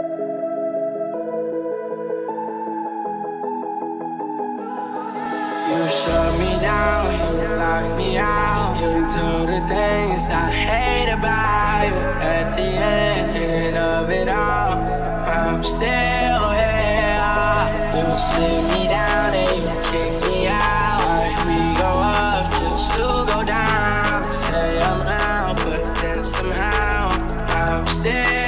You shut me down, you lock me out. You do the things I hate about you. At the end of it all, I'm still here. You sit me down and you kick me out. Like we go up just to go down. Say I'm out, but then somehow I'm still.